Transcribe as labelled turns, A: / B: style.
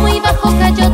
A: muy bajo cayó